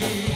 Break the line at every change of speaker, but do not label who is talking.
you.